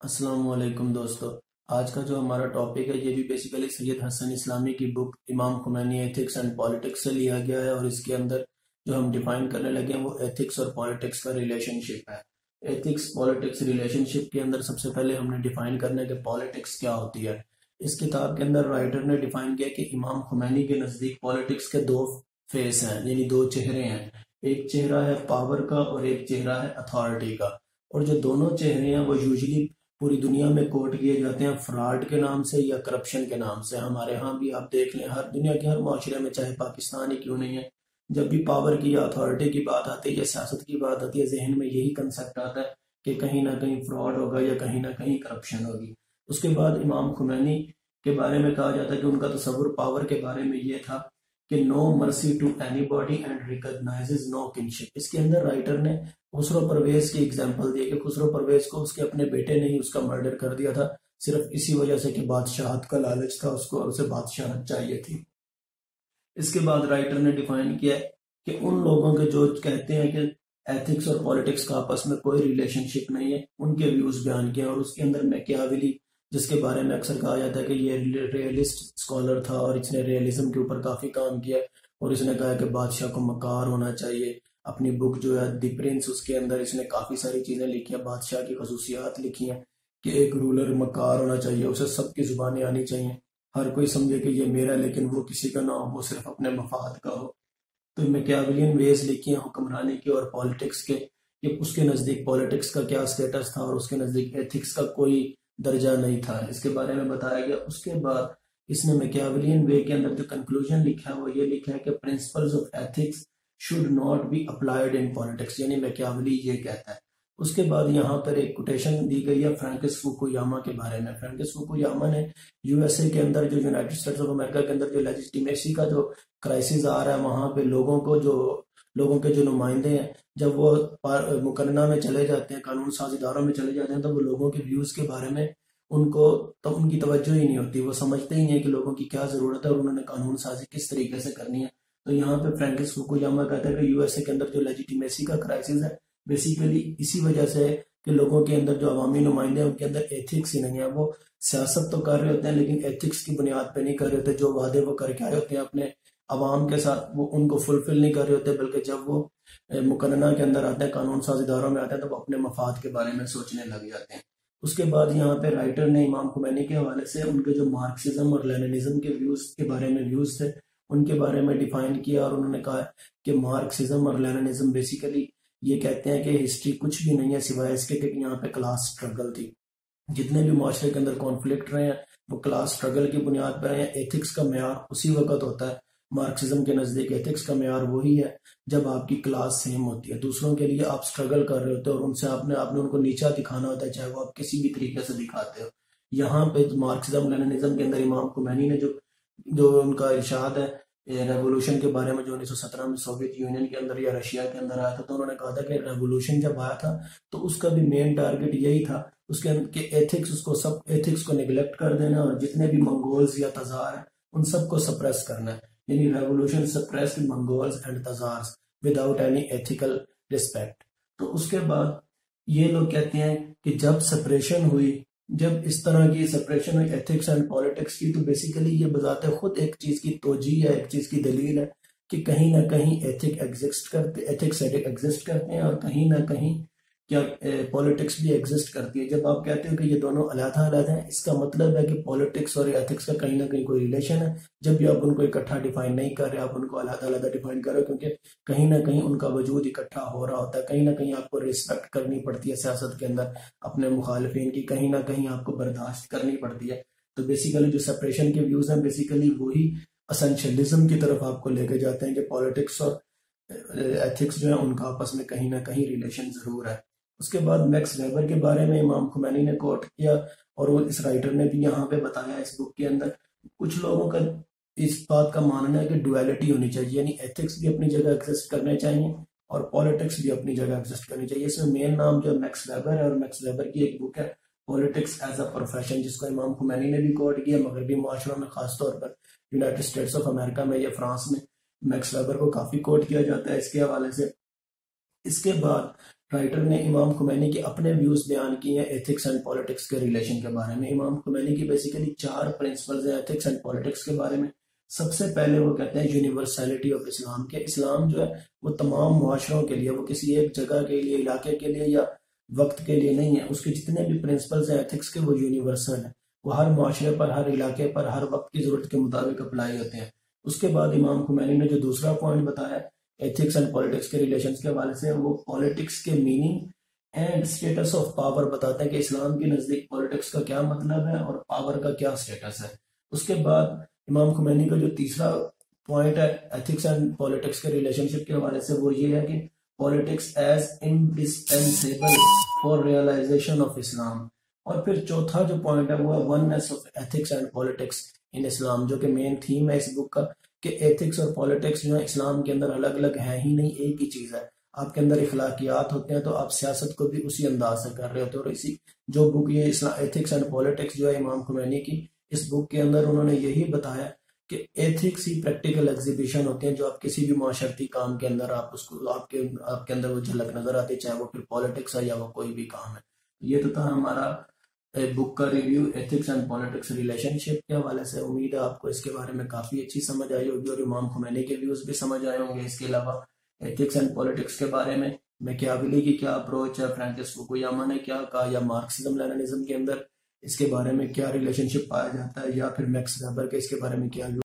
السلام علیکم دوستو۔ آج کا جو ہمارا ٹاپک ہے، یہ بھی بیسیکلی سید حسن اسلامی کی بک امام خمینی ایتھکس اینڈ پالیٹکس سے لیا گیا ہے اور اس کے اندر جو ہم ڈیفائن کرنے لگے ہیں، وہ ایتھکس اور پالیٹکس کا ریلیشن شپ ہے۔ ایتھکس پالیٹکس ریلیشن شپ کے اندر سب سے پہلے ہم نے ڈیفائن کرنا ہے کہ پالیٹکس کیا ہوتی ہے۔ اس کتاب کے اندر رائٹر نے ڈیفائن کیا کہ امام خمینی کے نزدیک پالیٹکس کے دو فیس ہیں یعنی دو چہرے ہیں۔ ایک چہرہ ہے پاور کا اور ایک چہرہ ہے اتھارٹی کا۔ اور جو دونوں چہرے ہیں، وہ یوزلی پوری دنیا میں کوٹ کیے جاتے ہیں فراڈ کے نام سے یا کرپشن کے نام سے۔ ہمارے ہاں بھی آپ دیکھ لیں، ہر دنیا کے ہر معاشرے میں چاہے پاکستان ہی کیوں نہیں ہے، جب بھی پاور کی یا اتھارٹی کی بات آتی ہے یا سیاست کی بات آتی ہے، ذہن میں یہی کنسیپٹ آتا ہے کہ کہیں نہ کہیں فراڈ ہوگا یا کہیں نہ کہیں کرپشن ہوگی۔ اس کے بعد امام خمینی کے بارے میں کہا جاتا ہے کہ ان کا تصور پاور کے بارے میں یہ تھا کہ no mercy to anybody and recognise no kinship اس کے اندر رائٹر نے خسرو پرویز کی اگزامپل دی کہ خسرو پرویز کو اس کے اپنے بیٹے نے ہی اس کا مرڈر کر دیا تھا۔ صرف اسی وجہ سے کہ بادشاہت کا لالچ تھا، اس کو اسے بادشاہت چاہیے تھی۔ اس کے بعد رائٹر نے ڈیفائن کیا کہ ان لوگوں کے جو کہتے ہیں کہ ایتھکس اور پولیٹکس کا آپس میں کوئی ریلیشن شپ نہیں ہے، ان کے ویوز بیان کیا اور اس کے اندر میں کیا جس کے بارے میں اکثر کہا جاتا ہے کہ یہ ریئلسٹ اسکالر تھا اور اس نے ریئلزم کے اوپر کافی کام کیا اور اس نے کہا کہ بادشاہ کو مکار ہونا چاہیے۔ اپنی بک جو ہے دی پرنس اس کے اندر اس نے کافی ساری چیزیں لکھی ہیں، بادشاہ کی خصوصیات لکھی ہیں کہ ایک رولر مکار ہونا چاہیے، اسے سب کی زبانیں آنی چاہیے۔ ہر کوئی سمجھے کہ یہ میرا لیکن وہ کسی کا نہ ہو، وہ صرف اپنے مفاد کا ہو۔ تو میں ویز لکھی ہیں حکمرانی کی اور پالیٹکس کے۔ کہ اس کے نزدیک پالیٹکس کا کیا سٹیٹس تھا اور اس کے نزدیک ایتھکس کا کوئی درجہ نہیں تھا۔ اس کے بارے میں بتایا گیا۔ اس کے بعد اس نے میکیولین وے کے اندر جو کنکلوژن لکھا ہے، وہ یہ لکھا ہے کہ principles of ethics should not be applied in politics یعنی میکیولی یہ کہتا ہے؟ اس کے بعد یہاں پر ایک کوٹیشن دی گئی ہے فرینکس فوکو یاما کے بارے میں۔ فرینکس فوکو یاما نے یو ایس اے کے اندر جو یونائٹڈ اسٹیٹس آف امریکہ کے اندر جو لیجسٹیمیسی کا جو کرائسس آ رہا ہے، وہاں پہ لوگوں کو جو لوگوں کے جو نمائندے ہیں، جب وہ مقرنہ میں چلے جاتے ہیں، قانون ساز اداروں میں چلے جاتے ہیں، تو وہ لوگوں کے ویوز کے بارے میں ان کو تو ان کی توجہ ہی نہیں ہوتی۔ وہ سمجھتے ہی نہیں کہ لوگوں کی کیا ضرورت ہے اور انہوں نے قانون سازی کس طریقے سے کرنی ہے۔ تو یہاں پہ فرینکس فوکو جامع کہتا ہے کہ یو ایس اے کے اندر جو لیجیٹیمیسی کا کرائسس ہے بیسیکلی اسی وجہ سے کہ لوگوں کے اندر جو عوامی نمائندے ہیں، ان کے اندر ایتھکس ہی نہیں ہے وہ سیاست تو کر رہے ہوتے ہیں، لیکن ایتھکس کی بنیاد پہ نہیں کر رہے ہوتے۔ جو وعدے وہ کر کے آئے ہوتے ہیں اپنے عوام کے ساتھ، وہ ان کو فلفل نہیں کر رہے ہوتے، بلکہ جب وہ مقننہ کے اندر آتے ہیں قانون ساز اداروں میں آتے ہیں تو وہ اپنے مفاد کے بارے میں سوچنے لگ جاتے ہیں۔ اس کے بعد یہاں پہ رائٹر نے امام خمینی کے حوالے سے ان کے جو مارکسزم اور لیننزم کے ویوز کے بارے میں ویوز تھے ان کے بارے میں ڈیفائن کیا اور انہوں نے کہا کہ مارکسزم اور لیننزم بیسیکلی یہ کہتے ہیں کہ ہسٹری کچھ بھی نہیں ہے سوائے اس کے کہ یہاں پہ کلاس سٹرگل تھی۔ جتنے بھی معاشرے کے اندر کانفلکٹ رہے ہیں، وہ کلاس سٹرگل کی بنیاد پر رہے ہیں۔ ایتھکس کا معیار اسی وقت ہوتا ہے۔ مارکسزم کے نزدیک ایتھکس کا معیار وہی ہے جب آپ کی کلاس سیم ہوتی ہے۔ دوسروں کے لیے آپ سٹرگل کر رہے ہوتے ہیں اور ان سے آپ نے آپ نے ان کو نیچا دکھانا ہوتا ہے، چاہے وہ آپ کسی بھی طریقے سے دکھاتے ہو۔ یہاں پہ مارکسزم لیننزم کے اندر امام کمینی نے جو جو ان کا ارشاد ہے ریولوشن کے بارے میں جو انیس سو سترہ میں سوویت یونین کے اندر یا رشیا کے اندر آیا تھا، تو انہوں نے کہا تھا کہ ریولوشن جب آیا تھا، تو اس کا بھی مین ٹارگٹ یہی تھا، اس کے کہ ایتھکس اس کو سب ایتھکس کو نگلیکٹ کر دینا اور جتنے بھی منگولز یا تزار ہیں، ان سب کو سپریس کرنا ہے۔ یعنی revolution suppress Mongols and Tsars without any ethical respect تو اس کے بعد یہ لوگ کہتے ہیں کہ جب سپریشن ہوئی جب اس طرح کی سپریشن ہوئی ایتھکس اینڈ پالیٹکس کی، تو بیسیکلی یہ بذات خود ایک چیز کی توجہ ہے ایک چیز کی دلیل ہے کہ کہیں نہ کہیں ایتھک ایگزسٹ کرتے ایتھکس ایگزسٹ کرتے ہیں اور کہیں نہ کہیں کیا پولیٹکس بھی ایگزسٹ کرتی ہے۔ جب آپ کہتے ہو کہ یہ دونوں علیحدہ علیحدہ ہیں، اس کا مطلب ہے کہ پولیٹکس اور ایتھکس کا کہیں نہ کہیں کوئی ریلیشن ہے۔ جب بھی آپ ان کو اکٹھا ڈیفائن نہیں کر رہے، آپ ان کو علیحدہ علیحدہ ڈیفائن کر رہے کیونکہ کہیں نہ کہیں ان کا وجود اکٹھا ہو رہا ہوتا ہے۔ کہیں نہ کہیں آپ کو ریسپیکٹ کرنی پڑتی ہے سیاست کے اندر، اپنے مخالفین کی۔ کہیں نہ کہیں آپ کو برداشت کرنی پڑتی ہے۔ تو بیسیکلی جو سپریشن کے ویوز ہیں بیسیکلی وہی اسینشلزم کی طرف آپ کو لے کے جاتے ہیں کہ پولیٹکس اور ایتھکس جو ہیں، ان کا آپس میں کہیں نہ کہیں ریلیشن ضرور ہے۔ اس کے بعد میکس ویبر کے بارے میں امام خمینی نے کوٹ کیا اور وہ اس رائٹر نے بھی یہاں پہ بتایا اس بک کے اندر۔ کچھ لوگوں کا اس بات کا ماننا ہے کہ ڈویلٹی ہونی چاہیے یعنی ایتھکس بھی اپنی جگہ ایگزسٹ کرنے چاہیے اور پالیٹکس بھی اپنی جگہ ایگزسٹ کرنی چاہیے۔ اس میں مین نام جو میکس ویبر ہے اور میکس ویبر کی ایک بک ہے پالیٹکس ایز اے پروفیشن جس کو امام خمینی نے بھی کوٹ کیا مغربی معاشروں میں خاص طور پر یونائٹڈ اسٹیٹس آف امریکہ میں یا فرانس میں میکس ویبر کو کافی کوٹ کیا جاتا ہے۔ اس کے حوالے سے اس کے بعد رائٹر نے امام خمینی کے اپنے ویوز بیان کی ہیں ایتھکس اینڈ پولیٹکس کے ریلیشن کے بارے میں۔ امام خمینی کی بیسیکلی چار پرنسپلز ہیں ایتھکس اینڈ پولیٹکس کے بارے میں۔ سب سے پہلے وہ کہتے ہیں یونیورسلٹی آف اسلام کہ اسلام جو ہے وہ تمام معاشروں کے لیے، وہ کسی ایک جگہ کے لیے، علاقے کے لیے یا وقت کے لیے نہیں ہے۔ اس کے جتنے بھی پرنسپلز ہیں ایتھکس کے وہ یونیورسل ہیں۔ وہ ہر معاشرے پر، ہر علاقے پر، ہر وقت کی ضرورت کے مطابق اپلائی ہوتے ہیں۔ اس کے بعد امام خمینی نے جو دوسرا پوائنٹ بتایا ایتھکس اینڈ پولیٹکس کے ریلیشنز کے حوالے سے وہ پولیٹکس کے meaning and status of power بتاتے ہیں کہ اسلام کی نزدیک پولیٹکس کا کیا مطلب ہے اور پاور کا کیا سٹیٹس ہے۔ اس کے بعد امام خمینی کا جو تیسرا پوائنٹ ہے ایتھکس اینڈ پولیٹکس کے ریلیشن شپ کے حوالے سے وہ یہ ہے کہ politics as indispensable for realisation of Islam اور پھر چوتھا جو پوائنٹ ہے وہ ہے oneness of ethics and politics in Islam جو کہ مین تھیم ہے اس بک کا۔ کہ ایتھکس اور پولیٹکس جو ہے اسلام کے اندر الگ الگ ہیں ہی نہیں، ایک ہی چیز ہے۔ آپ کے اندر اخلاقیات ہوتے ہیں تو آپ سیاست کو بھی اسی انداز سے کر رہے ہوتے ہیں اور اسی جو بک یہ اسلام ایتھکس اینڈ پولیٹکس جو ہے امام خمینی کی، اس بک کے اندر انہوں نے یہی بتایا کہ ایتھکس ہی پریکٹیکل ایگزیبیشن ہوتے ہیں جو آپ کسی بھی معاشرتی کام کے اندر آپ اس کو، آپ کے آپ کے اندر وہ جھلک نظر آتی چاہے وہ پھر پولیٹکس ہے یا وہ کوئی بھی کام ہے۔ یہ تو تھا ہمارا بک کا review ethics and politics relationship کے حوالے سے امید ہے آپ کو اس کے بارے میں کافی اچھی سمجھ آئی ہوگی اور امام خمینی کے ویوز بھی سمجھ آئے ہوں گے اس کے علاوہ ایتھکس اینڈ پالیٹکس کے بارے میں میں کیا بلی کی کیا اپروچ ہے فرینکس فوکویاما نے کیا کہا یا مارکسزم لیننزم کے اندر اس کے بارے میں کیا ریلیشن شپ پایا جاتا ہے یا پھر میکس ویبر کے اس کے بارے میں کیا